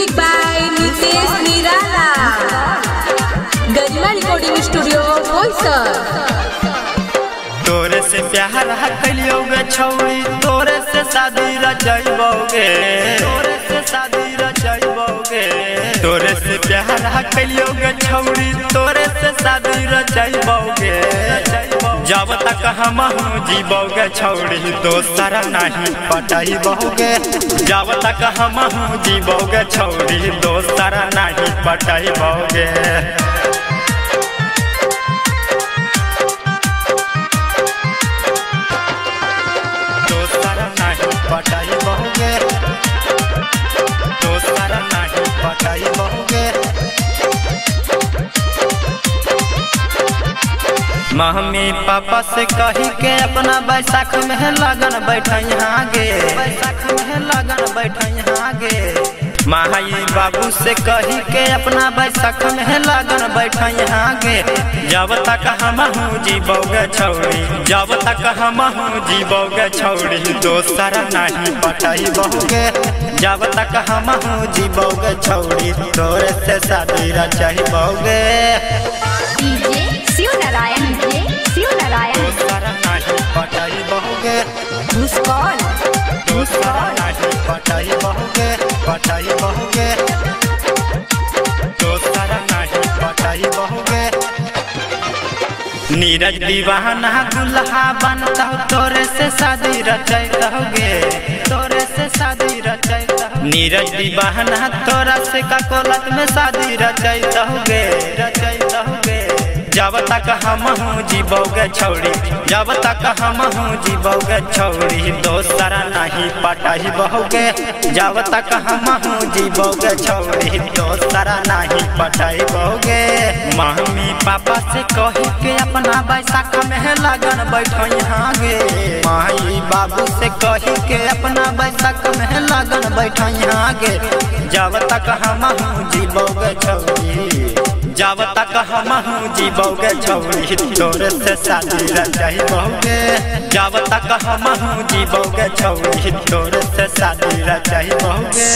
Music by Nitesh Nirala Garima recording studio तोरे से प्यार कलियोगे छौरी तोरे से शादी रचैबोगे। तोरे से शादी तोरे से प्यार कलियोगे छौरी तोरे से शादी रचैबोगे। जब तक हम जीबोगे छौरी दोसर नहीं पटाई बहुगे जब तक हम जीबोगे छौरी दोसर नहीं पटाई दोसर मम्मी पापा से कही के अपना बैसाख में लगन बैठा गे बैसाख में लगन बैठा गे माई बाबू से कही के अपना बैसाख में लगन बैठा गे जब तक हम जीबोगे छौरी जब तक हम जीबोगे छौरी दोसर नहीं पटाई बहुगे जब तक हम जीबोगे छौरी तोरे से शादी रचाई बहुगे नीरज दीवाना दुल्हा बनता, तोरे से शादी रचैतोगे तोरे से शादी रचैतोगे नीरज दीवाना तोरा से ककोलत में शादी रचैतोगे जब तक हम जीबोगे छौरी जब तक हम जीबोगे छौरी दोसर नहीं पटाई बहुगे जब तक हम जीबोगे छौरी दोसर नहीं पटाई बहुगे मम्मी पापा से कही के अपना बैसाख में लगन बैठो यहाँ गे। माई बाबू से कही के अपना बैसाख में लगन बैठो यहाँ गे। जब तक हम जीबोगे छौरी जब तक हम जीवोगे छौरी तोरे से शादी रचाई बहुगे जब तक हम जीवोगे छौरी तोरे से शादी रचाई बहुगे